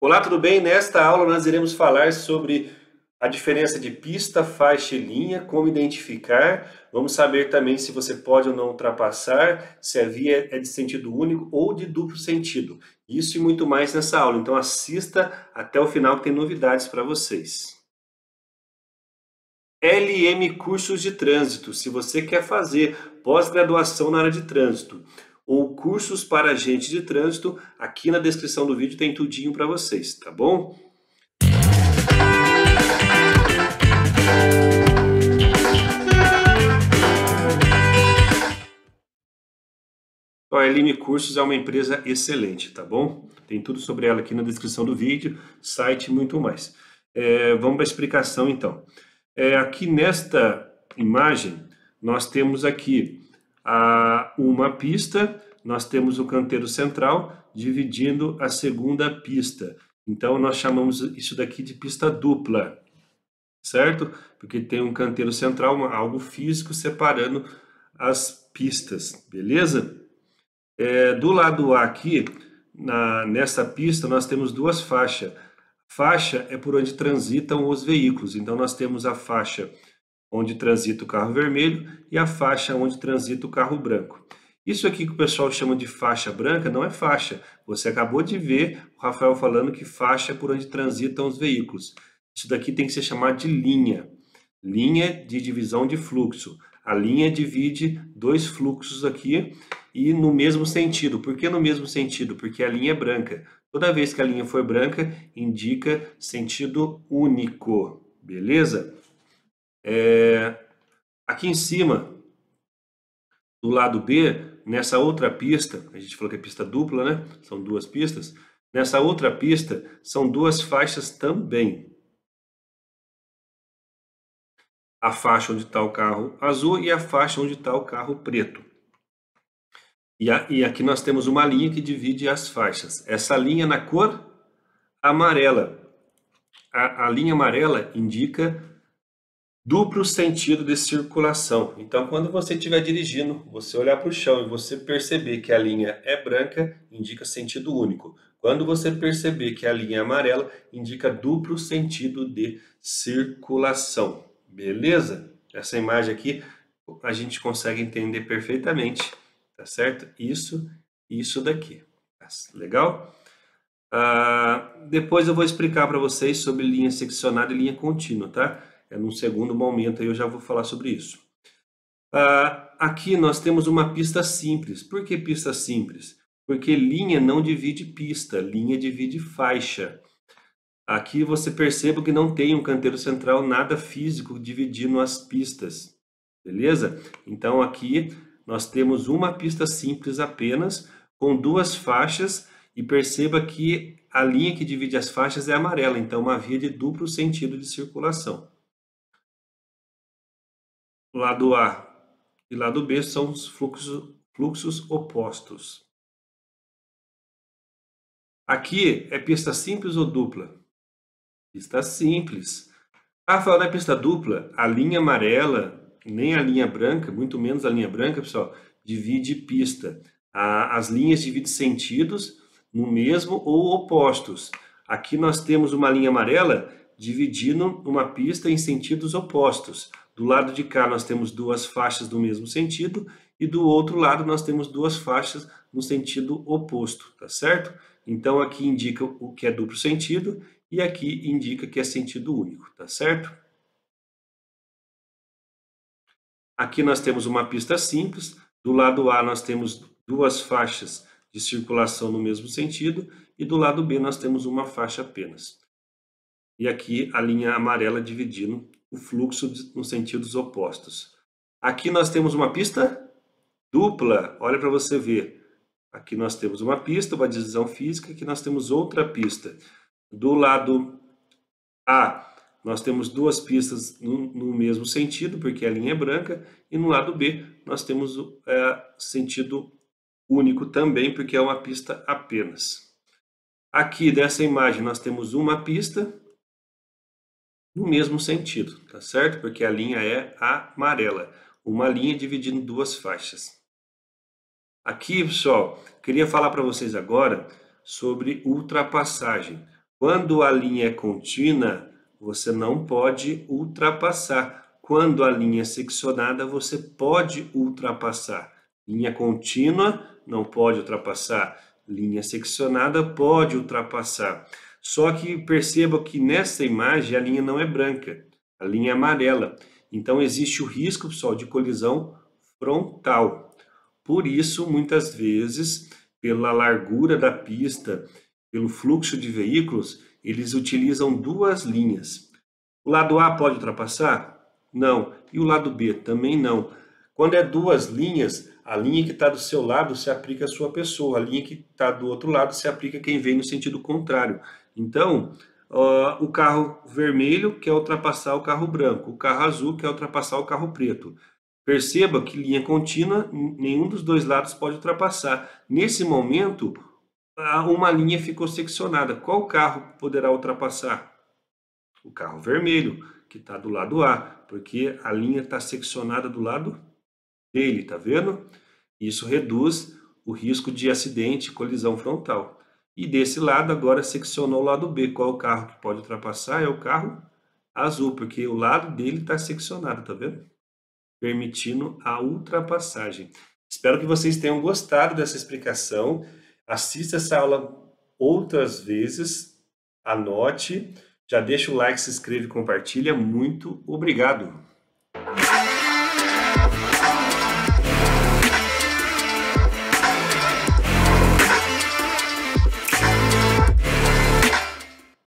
Olá, tudo bem? Nesta aula nós iremos falar sobre a diferença de pista, faixa e linha, como identificar. Vamos saber também se você pode ou não ultrapassar, se a via é de sentido único ou de duplo sentido. Isso e muito mais nessa aula. Então assista até o final que tem novidades para vocês. LM Cursos de Trânsito. Se você quer fazer pós-graduação na área de trânsito, ou cursos para agente de trânsito, aqui na descrição do vídeo tem tudinho para vocês, tá bom? A Eline Cursos é uma empresa excelente, tá bom? Tem tudo sobre ela aqui na descrição do vídeo, site e muito mais. É, vamos para a explicação então. É, aqui nesta imagem, nós temos aqui a, uma pista, nós temos o canteiro central dividindo a segunda pista. Então, nós chamamos isso daqui de pista dupla, certo? Porque tem um canteiro central, algo físico separando as pistas, beleza? É, do lado A aqui, na, nessa pista, nós temos duas faixas. Faixa é por onde transitam os veículos. Então, nós temos a faixa onde transita o carro vermelho, e a faixa onde transita o carro branco. Isso aqui que o pessoal chama de faixa branca não é faixa. Você acabou de ver o Rafael falando que faixa é por onde transitam os veículos. Isso daqui tem que ser chamado de linha. Linha de divisão de fluxo. A linha divide dois fluxos aqui e no mesmo sentido. Por que no mesmo sentido? Porque a linha é branca. Toda vez que a linha for branca, indica sentido único. Beleza? É, aqui em cima, do lado B, nessa outra pista, a gente falou que é pista dupla, né? São duas pistas. Nessa outra pista, são duas faixas também. A faixa onde está o carro azul e a faixa onde está o carro preto. E, a, e aqui nós temos uma linha que divide as faixas. Essa linha na cor amarela. A, a linha amarela indica duplo sentido de circulação. Então, quando você estiver dirigindo, você olhar para o chão e você perceber que a linha é branca, indica sentido único. Quando você perceber que a linha é amarela, indica duplo sentido de circulação. Beleza? Essa imagem aqui a gente consegue entender perfeitamente, tá certo? Isso e isso daqui. Legal? Ah, depois eu vou explicar para vocês sobre linha seccionada e linha contínua, tá? É num segundo momento aí eu já vou falar sobre isso. Ah, aqui nós temos uma pista simples. Por que pista simples? Porque linha não divide pista, linha divide faixa. Aqui você percebe que não tem um canteiro central nada físico dividindo as pistas, beleza? Então aqui nós temos uma pista simples apenas, com duas faixas, e perceba que a linha que divide as faixas é amarela, então uma via de duplo sentido de circulação lado A e lado B são os fluxos, fluxos opostos. Aqui é pista simples ou dupla? Pista simples. Ah, falando da pista dupla, a linha amarela, nem a linha branca, muito menos a linha branca, pessoal, divide pista. as linhas dividem sentidos no mesmo ou opostos. Aqui nós temos uma linha amarela dividindo uma pista em sentidos opostos. Do lado de cá nós temos duas faixas do mesmo sentido e do outro lado nós temos duas faixas no sentido oposto, tá certo? Então aqui indica o que é duplo sentido e aqui indica que é sentido único, tá certo? Aqui nós temos uma pista simples, do lado A nós temos duas faixas de circulação no mesmo sentido e do lado B nós temos uma faixa apenas. E aqui a linha amarela dividindo o fluxo nos sentidos opostos. Aqui nós temos uma pista dupla, olha para você ver. Aqui nós temos uma pista, uma divisão física, aqui nós temos outra pista. Do lado A, nós temos duas pistas no, no mesmo sentido, porque a linha é branca, e no lado B, nós temos é, sentido único também, porque é uma pista apenas. Aqui dessa imagem nós temos uma pista, no mesmo sentido, tá certo? Porque a linha é amarela, uma linha dividindo duas faixas. Aqui, pessoal, queria falar para vocês agora sobre ultrapassagem. Quando a linha é contínua, você não pode ultrapassar. Quando a linha é seccionada, você pode ultrapassar. Linha contínua não pode ultrapassar. Linha seccionada pode ultrapassar. Só que perceba que nessa imagem a linha não é branca, a linha é amarela. Então existe o risco, pessoal, de colisão frontal. Por isso, muitas vezes, pela largura da pista, pelo fluxo de veículos, eles utilizam duas linhas. O lado A pode ultrapassar? Não. E o lado B? Também não. Quando é duas linhas, a linha que está do seu lado se aplica à sua pessoa, a linha que está do outro lado se aplica a quem vem no sentido contrário. Então, uh, o carro vermelho quer ultrapassar o carro branco, o carro azul quer ultrapassar o carro preto. Perceba que linha contínua, nenhum dos dois lados pode ultrapassar. Nesse momento, uma linha ficou seccionada. Qual carro poderá ultrapassar? O carro vermelho, que está do lado A, porque a linha está seccionada do lado dele, tá vendo? Isso reduz o risco de acidente, colisão frontal. E desse lado agora seccionou o lado B. Qual o carro que pode ultrapassar? É o carro azul, porque o lado dele está seccionado, tá vendo? permitindo a ultrapassagem. Espero que vocês tenham gostado dessa explicação. Assista essa aula outras vezes, anote, já deixa o like, se inscreve, compartilha. Muito obrigado!